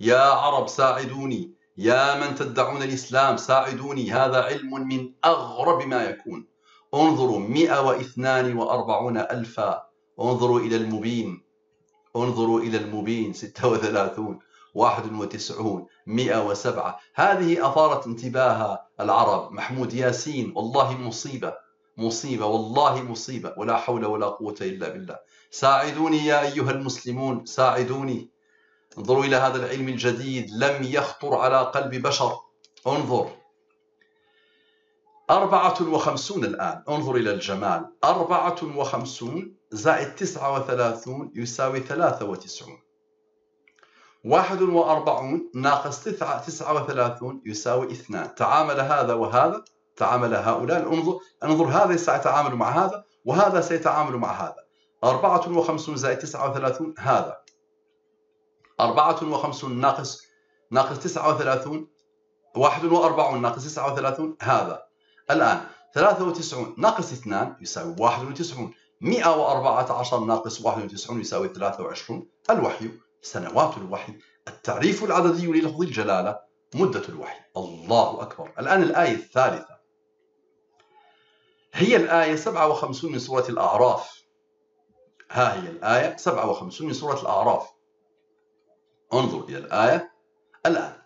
يا عرب ساعدوني يا من تدعون الإسلام ساعدوني هذا علم من أغرب ما يكون. انظروا 142 ألفا. انظروا إلى المبين انظروا إلى المبين 36 91 107 هذه أثارت انتباه العرب. محمود ياسين والله مصيبة مصيبة والله مصيبة. ولا حول ولا قوة إلا بالله. ساعدوني يا أيها المسلمون ساعدوني. انظروا إلى هذا العلم الجديد. لم يخطر على قلب بشر. انظر. أربعة وخمسون الآن. انظر إلى الجمال. أربعة وخمسون زائد تسعة وثلاثون يساوي ثلاثة وتسعون. واحد وأربعون ناقص تسعة, وثلاثون يساوي اثنان. تعامل هذا وهذا تعامل هؤلاء. انظر انظر هذا سيتعامل مع هذا وهذا سيتعامل مع هذا. أربعة وخمسون زائد تسعة وثلاثون هذا. أربعة وخمسون ناقص ناقص تسعة وثلاثون. واحد وأربعون ناقص تسعة وثلاثون هذا. الآن 93 ناقص 2 يساوي 91 114 ناقص 91 يساوي 23 الوحي سنوات الوحي. التعريف العددي للفظ الجلالة مدة الوحي. الله أكبر. الآن الآية الثالثة. هي الآية 57 من سورة الأعراف. ها هي الآية 57 من سورة الأعراف. انظر إلى الآية. الآن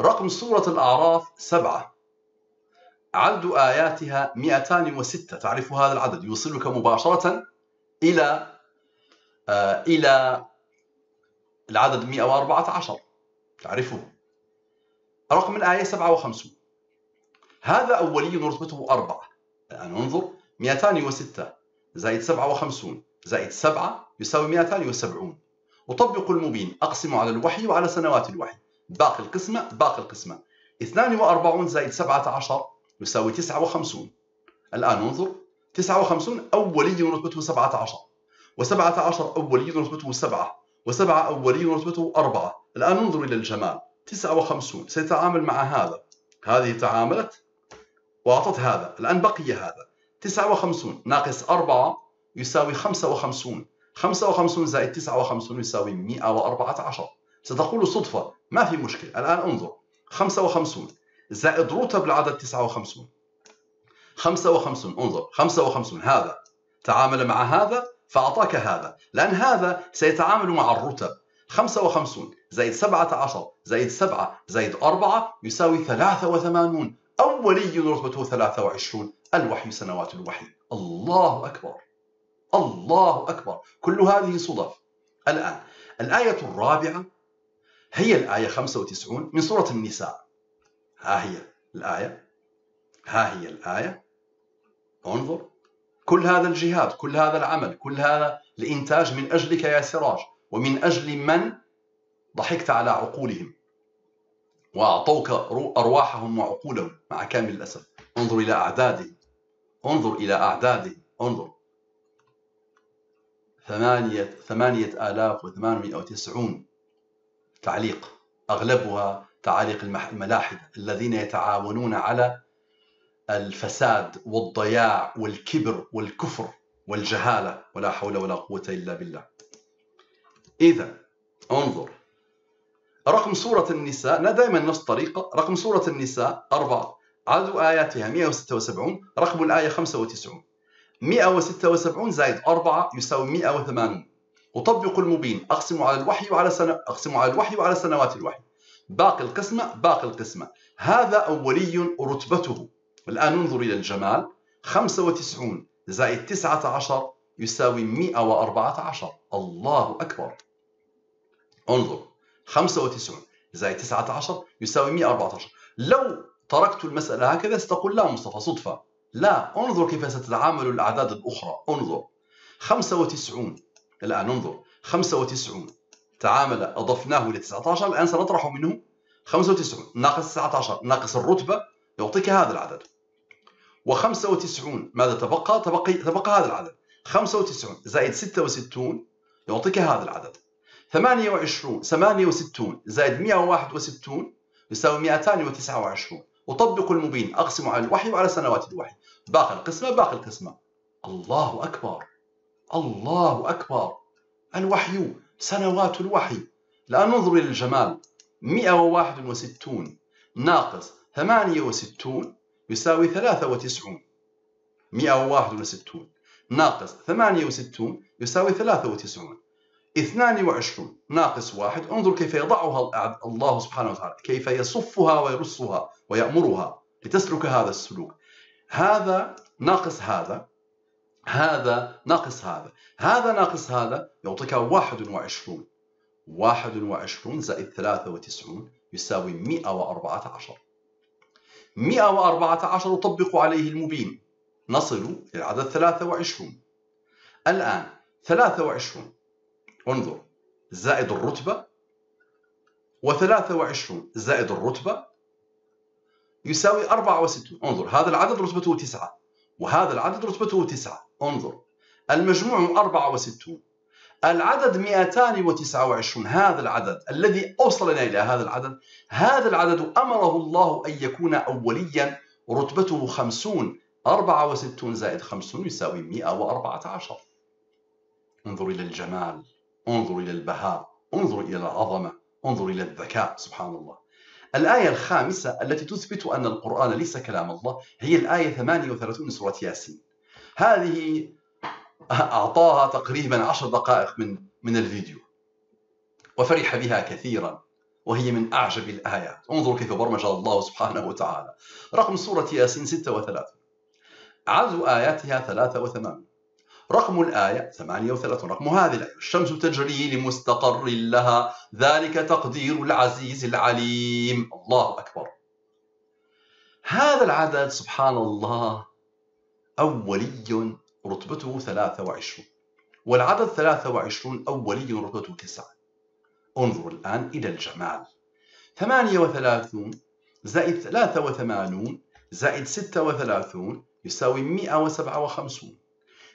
رقم سورة الأعراف سبعة. عدد آياتها 206 تعرف هذا العدد؟ يوصلك مباشرة إلى آه إلى العدد 114 تعرفه رقم الآية 57 هذا أولي رتبته أربعة. الآن انظر. 206 زائد 57 زائد 7 يساوي 270 أطبق المبين. أقسم على الوحي وعلى سنوات الوحي. باقي القسمة باقي القسمة. 42 زائد 17 يساوي 59 الآن انظر 59 أولي رتبته 17 و17 أولي رتبته 7 و7 أولي رتبته 4 الآن انظر إلى الجمال. 59 سيتعامل مع هذا. هذه تعاملت وأعطت هذا. الآن بقي هذا. 59 ناقص 4 يساوي 55 55 زائد 59 يساوي 114 ستقول صدفة ما في مشكلة. الآن انظر. 55 زائد رتب العدد 59 55 انظر. 55 هذا. تعامل مع هذا فأعطاك هذا. لأن هذا سيتعامل مع الرتب. 55 زائد 17 زائد 7 زائد 4 يساوي 83 أولي رتبته 23 الوحي سنوات الوحي. الله أكبر. الله أكبر. كل هذه صدف. الآن الآية الرابعة هي الآية 95 من سورة النساء. ها هي الآية ها هي الآية. انظر كل هذا الجهاد كل هذا العمل كل هذا الإنتاج من أجلك يا سراج ومن أجل من ضحكت على عقولهم وأعطوك أرواحهم وعقولهم مع كامل الأسف. انظر إلى أعدادهم انظر إلى أعدادهم انظر. ثمانية, ثمانية آلاف وثمانمائة وتسعون تعليق أغلبها تعاليق الملاحدة الذين يتعاونون على الفساد والضياع والكبر والكفر والجهالة. ولا حول ولا قوة إلا بالله. إذا انظر. رقم سورة النساء دائما نفس الطريقة. رقم سورة النساء أربعة. عدد آياتها 176 رقم الآية 95 176 زائد 4 يساوي 180 أطبق المبين. أقسم على الوحي وعلى سنة أقسم على الوحي وعلى سنوات الوحي. باقي القسمة باقي القسمة. هذا أولي رتبته. الآن ننظر إلى الجمال. 95 زائد 19 يساوي 114 الله أكبر. انظر. 95 زائد 19 يساوي 114 لو تركت المسألة هكذا ستقول لا مصطفى صدفة. لا انظر كيف ستتعامل الأعداد الأخرى. انظر. 95 الآن انظر. 95 تعامل أضفناه إلى 19 الآن سنطرح منه 95 ناقص 19 ناقص الرتبة يعطيك هذا العدد. و95 ماذا تبقى؟ تبقى تبقى هذا العدد. 95 زائد 66 يعطيك هذا العدد. 28 68 زائد 161 يساوي 229 أطبق المبين أقسم على الوحي وعلى سنوات الوحي. باقي القسمة باقي القسمة. الله أكبر. الله أكبر. الوحي سنوات الوحي. الآن ننظر إلى الجمال. 161 ناقص 68 يساوي 93 161 ناقص 68 يساوي 93 22 ناقص واحد. انظر كيف يضعها الله سبحانه وتعالى. كيف يصفها ويرصها ويأمرها لتسلك هذا السلوك. هذا ناقص هذا هذا ناقص هذا. هذا ناقص هذا يعطيك 21 21 زائد 93 يساوي 114 114 أطبق عليه المبين. نصل إلى العدد 23 الآن 23 انظر زائد الرتبة و23 زائد الرتبة يساوي 64 انظر هذا العدد رتبته 9 وهذا العدد رتبته 9 انظر. المجموع 64 العدد 229 هذا العدد الذي أوصلنا إلى هذا العدد هذا العدد أمره الله أن يكون أوليا. رتبته 50 64 زائد 50 يساوي 114 انظر إلى الجمال. انظر إلى البهاء. انظر إلى العظمة. انظر إلى الذكاء. سبحان الله. الآية الخامسة التي تثبت أن القرآن ليس كلام الله هي الآية 38 من سورة ياسين. هذه أعطاها تقريبا عشر دقائق من من الفيديو. وفرح بها كثيرا وهي من أعجب الآيات. انظروا كيف برمج الله سبحانه وتعالى. رقم سورة ياسين 36 عدد آياتها 83 رقم الآية 38 رقم هذه الآية. الشمس تجري لمستقر لها. ذلك تقدير العزيز العليم. الله أكبر. هذا العدد سبحان الله أولي رتبته 23 والعدد 23 أولي رتبته 9 انظر الآن إلى الجمال. 38 زائد 83 زائد 36 يساوي 157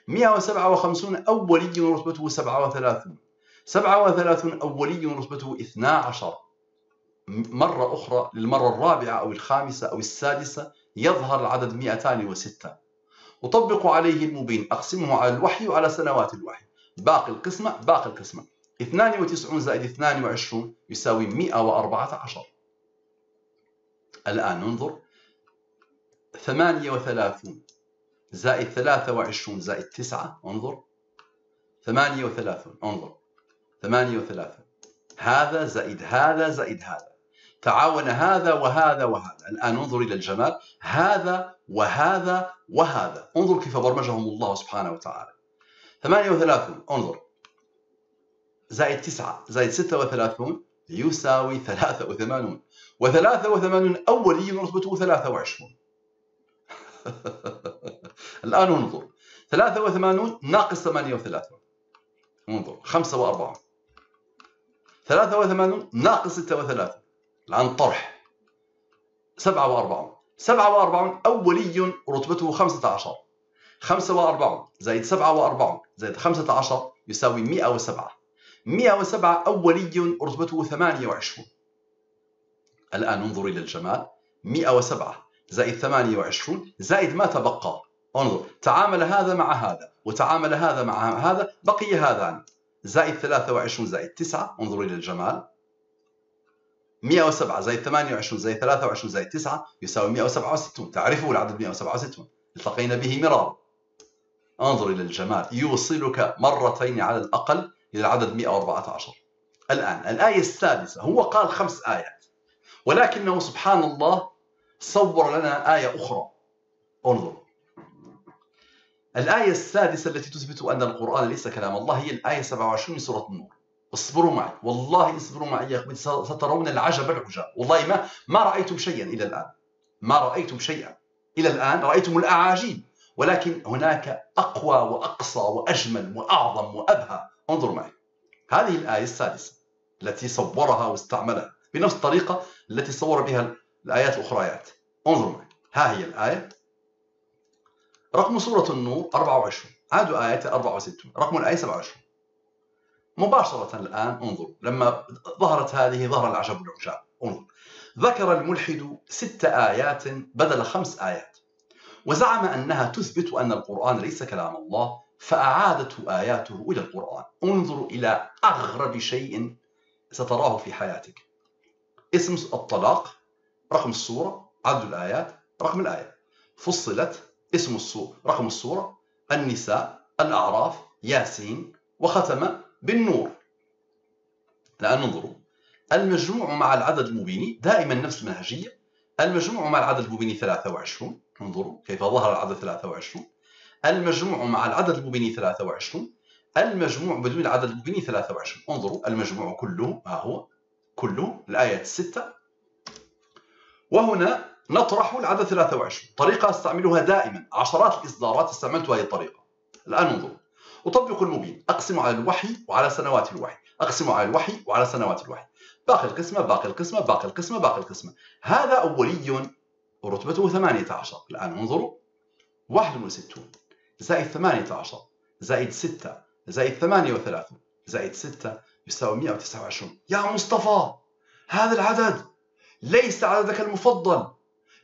157 أولي رتبته 37 37 أولي رتبته 12 مرة أخرى للمرة الرابعة أو الخامسة أو السادسة يظهر العدد 206 أطبق عليه المبين أقسمه على الوحي وعلى سنوات الوحي. باقي القسمة باقي القسمة. 92 زائد 22 يساوي 114 الآن ننظر. 38 زائد 23 زائد 9 انظر. 38 انظر. 38 هذا زائد هذا زائد هذا. تعاون هذا وهذا وهذا. الآن انظر إلى الجمال. هذا وهذا وهذا. انظر كيف برمجهم الله سبحانه وتعالى. 38 انظر. زائد 9 زائد 36 يساوي 83 و83 أولي رتبته 23 الآن انظر. 83 ناقص 38 انظر. 5 و4 83 ناقص 36 الآن طرح. 47 47 أولي رتبته 15 45 زائد 47 زائد 15 يساوي 107 107 أولي رتبته 28 الآن انظر إلى الجمال. 107 زائد 28 زائد ما تبقى. انظر تعامل هذا مع هذا وتعامل هذا مع هذا بقي هذان. زائد 23 زائد 9 انظروا إلى الجمال. 107 زائد 28 زائد 23 زائد 9 يساوي 167 تعرفوا العدد 167 التقينا به مرارا. انظر إلى الجمال يوصلك مرتين على الأقل إلى العدد 114 الآن الآية السادسة. هو قال خمس آيات. ولكنه سبحان الله صور لنا آية أخرى. انظر. الآية السادسة التي تثبت أن القرآن ليس كلام الله هي الآية 27 من سورة النور. اصبروا معي. والله اصبروا معي يا سترون العجب العجاب. والله ما ما رأيتم شيئا إلى الآن. ما رأيتم شيئا. إلى الآن رأيتم الأعاجيب. ولكن هناك أقوى وأقصى وأجمل وأعظم وأبهى. انظروا معي. هذه الآية السادسة التي صورها واستعملها بنفس الطريقة التي صور بها الآيات الأخريات. انظروا معي. ها هي الآية. رقم سورة النور 24 عادوا آية 64 رقم الآية 27 مباشرة الآن انظر لما ظهرت هذه ظهر العجب والعجاب انظر. ذكر الملحد ست آيات بدل خمس آيات. وزعم أنها تثبت أن القرآن ليس كلام الله فأعادته آياته إلى القرآن. انظر إلى أغرب شيء ستراه في حياتك. اسم الطلاق رقم السورة عدد الآيات رقم الآية. فصلت اسم السورة رقم السورة النساء الأعراف ياسين وختم بالنور. الآن انظروا المجموع مع العدد المبيني دائما نفس المنهجية. المجموع مع العدد المبيني 23 انظروا كيف ظهر العدد 23 المجموع مع العدد المبيني 23 المجموع بدون العدد المبيني 23 انظروا المجموع كله ها هو كله الآيات الستة. وهنا نطرح العدد 23 طريقة أستعملها دائما. عشرات الإصدارات استعملت هذه الطريقة. الآن انظروا. أطبق المبين. أقسم على الوحي وعلى سنوات الوحي. أقسم على الوحي وعلى سنوات الوحي. باقي القسمة باقي القسمة باقي القسمة باقي القسمة. هذا أولي رتبته 18 الآن انظروا. 61 زائد 18 زائد 6 زائد 38 زائد 6 يساوي 129 يا مصطفى هذا العدد ليس عددك المفضل.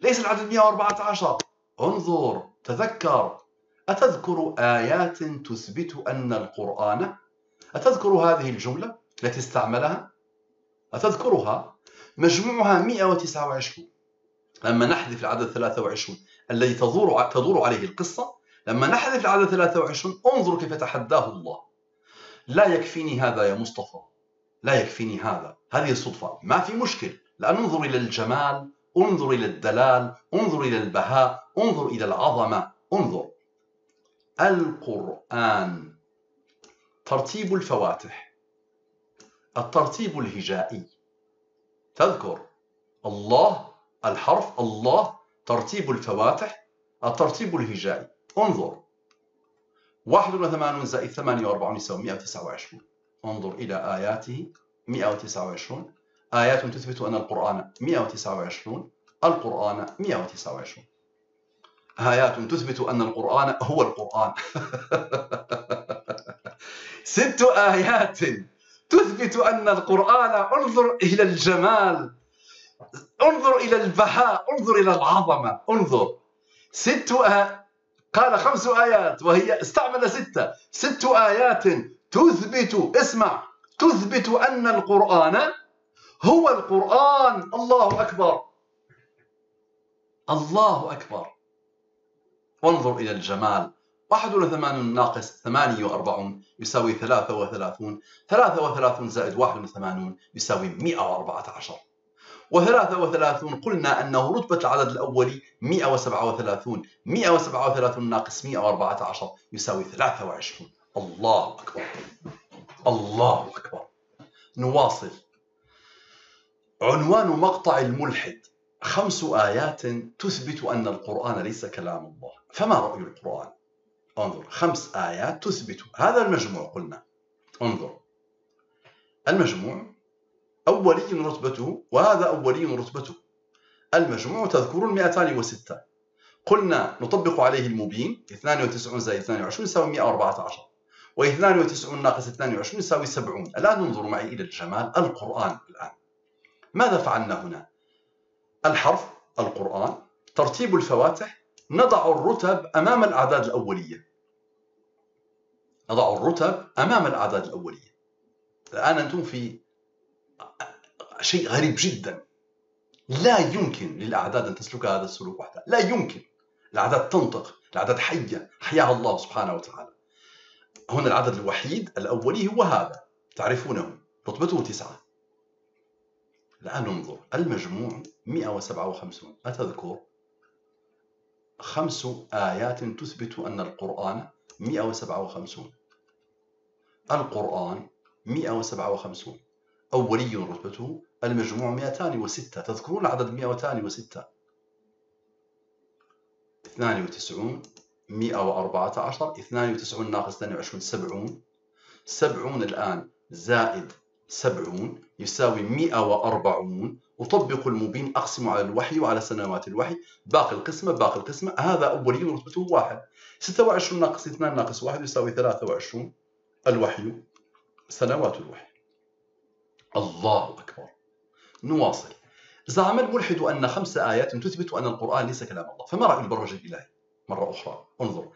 ليس العدد 114 انظر تذكر. أتذكر آيات تثبت أن القرآن أتذكر هذه الجملة التي استعملها؟ أتذكرها؟ مجموعها 129 لما نحذف العدد 23 الذي تدور تدور عليه القصة لما نحذف العدد 23 انظر كيف تحداه الله. لا يكفيني هذا يا مصطفى. لا يكفيني هذا. هذه الصدفة. ما في مشكل. لأن انظر إلى الجمال انظر إلى الدلال انظر إلى البهاء انظر إلى العظمة. انظر. القرآن ترتيب الفواتح الترتيب الهجائي. تذكر الله الحرف الله ترتيب الفواتح الترتيب الهجائي. انظر. 81 زائد 48 يساوي 129 انظر إلى آياته 129 آيات تثبت أن القرآن 129 القرآن 129 آيات تثبت أن القرآن هو القرآن. ست آيات تثبت أن القرآن انظر إلى الجمال انظر إلى البهاء انظر إلى العظمة انظر. ست آ... قال خمس آيات وهي استعمل ستة. ست آيات تثبت اسمع تثبت أن القرآن هو القرآن. الله أكبر. الله أكبر. وانظر إلى الجمال. 81 ناقص 48 يساوي 33 33 زائد 81 يساوي 114 و33 قلنا أنه رتبة العدد الأولي 137 137 ناقص 114 يساوي 23 الله أكبر. الله أكبر. نواصل. عنوان مقطع الملحد. خمس آيات تثبت أن القرآن ليس كلام الله. فما رأي القرآن؟ انظر خمس آيات تثبت. هذا المجموع قلنا. انظر. المجموع أولي رتبته وهذا أولي رتبته. المجموع تذكرون 206 قلنا نطبق عليه المبين. 92 زائد 22 يساوي 114 و92 ناقص 22 يساوي 70 الآن انظروا معي إلى الجمال القرآن الآن. ماذا فعلنا هنا؟ الحرف القرآن ترتيب الفواتح نضع الرتب أمام الأعداد الأولية. نضع الرتب أمام الأعداد الأولية. الآن أنتم في شيء غريب جدا. لا يمكن للأعداد أن تسلك هذا السلوك وحدها لا يمكن. الأعداد تنطق. الأعداد حية. حياها الله سبحانه وتعالى. هنا العدد الوحيد الأولي هو هذا. تعرفونه. رتبته تسعة. الآن انظر. المجموع 157 أتذكر؟ خمس آيات تثبت أن القرآن 157 القرآن 157 أولي رتبته المجموع 206 تذكرون العدد 206 92 114 92 ناقص 22 70 70 الآن زائد 70 يساوي 140 أطبق المبين أقسم على الوحي وعلى سنوات الوحي. باقي القسمة باقي القسمة. هذا أولي رتبته واحد. 26 ناقص 2 ناقص 1 يساوي 23 الوحي سنوات الوحي. الله أكبر. نواصل. زعم الملحد أن خمس آيات تثبت أن القرآن ليس كلام الله. فما رأي البرمجة الإلهي مرة أخرى. انظر.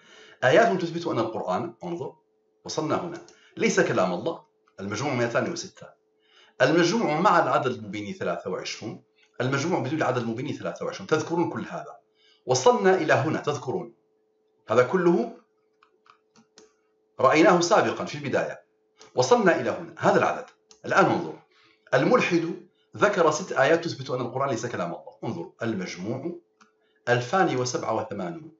آيات تثبت أن القرآن انظر وصلنا هنا ليس كلام الله. المجموع 206 المجموع مع العدد المبيني 23 المجموع بدون العدد المبيني 23 تذكرون كل هذا. وصلنا إلى هنا تذكرون. هذا كله رأيناه سابقا في البداية. وصلنا إلى هنا هذا العدد. الآن انظر الملحد ذكر ست آيات تثبت أن القرآن ليس كلام الله. انظر المجموع 2087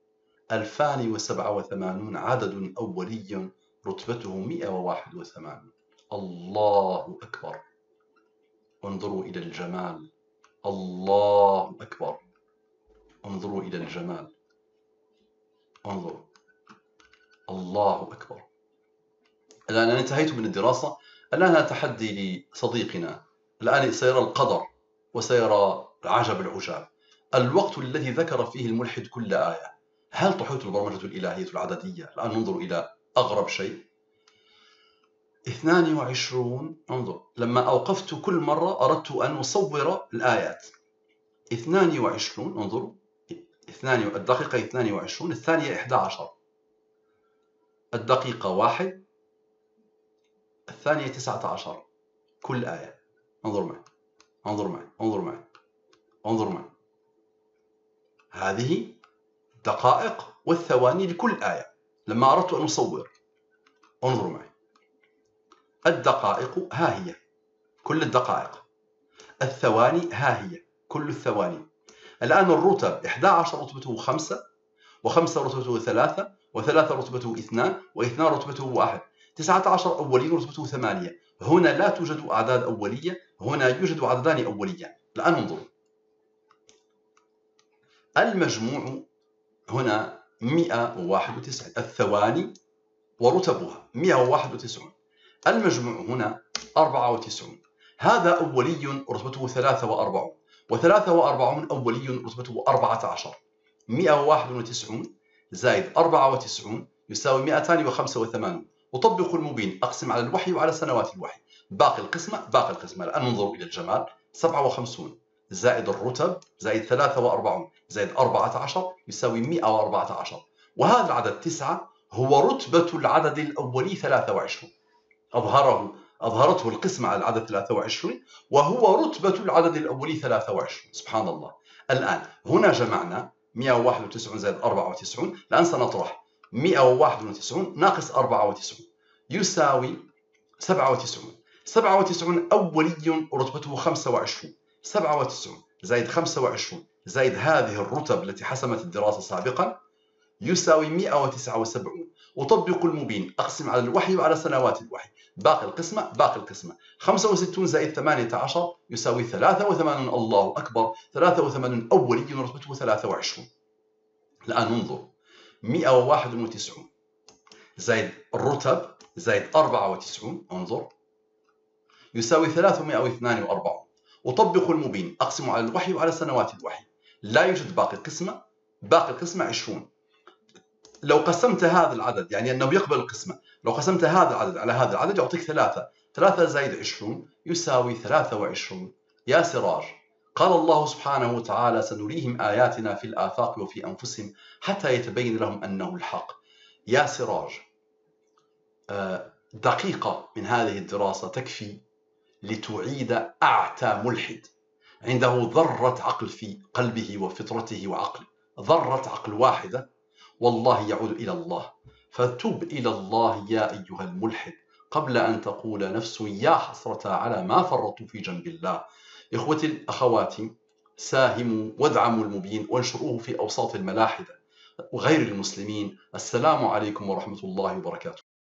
2087 عدد أولي رتبته 181 الله أكبر. انظروا إلى الجمال. الله أكبر. انظروا إلى الجمال. انظروا. الله أكبر. الآن أنا انتهيت من الدراسة. الآن تحدي لصديقنا. الآن سيرى القدر وسيرى العجب العجاب. الوقت الذي ذكر فيه الملحد كل آية. هل تحيط البرمجة الإلهية العددية؟ الآن ننظر إلى أغرب شيء. 22 انظر لما أوقفت كل مرة أردت أن أصور الآيات. 22 انظروا الدقيقة 22 الثانية 11 الدقيقة 1 الثانية 19 كل آية. انظر معي. انظر معي. انظر معي. انظر معي. هذه دقائق والثواني لكل آية. لما أردت أن أصور. انظروا معي. الدقائق ها هي كل الدقائق. الثواني ها هي كل الثواني. الآن الرتب 11 رتبته 5 و5 رتبته 3 و3 رتبته 2 و2 رتبته 1 19 أولين رتبته 8 هنا لا توجد أعداد أولية هنا يوجد عددان أوليان الآن انظروا. المجموع هنا 191 الثواني ورتبها 191 المجموع هنا 94 هذا أولي رتبته 43 و43 أولي رتبته 14 191 زائد 94 يساوي 285 أطبق المبين أقسم على الوحي وعلى سنوات الوحي. باقي القسمة باقي القسمة. الآن ننظر إلى الجمال. 57 زائد الرتب زائد 43 زائد 14 يساوي 114 وهذا العدد 9 هو رتبة العدد الأولي 23 أظهره أظهرته القسمة على العدد 23 وهو رتبة العدد الأولي 23 سبحان الله. الآن هنا جمعنا 191 زائد 94 الآن سنطرح. 191 ناقص 94 يساوي 97 97 أولي رتبته 25 97 زائد 25 زائد هذه الرتب التي حسمت الدراسة سابقا يساوي 179 أطبق المبين. أقسم على الوحي وعلى سنوات الوحي. باقي القسمة باقي القسمة. 65 زائد 18 يساوي 83 الله أكبر. 83 أولي رتبته 23 الآن ننظر 191 زائد الرتب زائد 94 انظر. يساوي 342 أطبق المبين. أقسم على الوحي وعلى سنوات الوحي. لا يوجد باقي قسمة. باقي القسمة 20 لو قسمت هذا العدد يعني أنه يقبل القسمة لو قسمت هذا العدد على هذا العدد يعطيك ثلاثة. ثلاثة زائد 20 يساوي 23 يا سراج قال الله سبحانه وتعالى سنريهم آياتنا في الآفاق وفي أنفسهم حتى يتبين لهم أنه الحق. يا سراج آه، دقيقة من هذه الدراسة تكفي لتعيد أعتى ملحد. عنده ذرة عقل في قلبه وفطرته وعقله. ذرة عقل واحدة. والله يعود إلى الله. فتب إلى الله يا أيها الملحد قبل أن تقول نفس يا حسرة على ما فرطوا في جنب الله. إخوتي الأخوات ساهموا وادعموا المبين وانشروه في أوساط الملاحدة. وغير المسلمين السلام عليكم ورحمة الله وبركاته.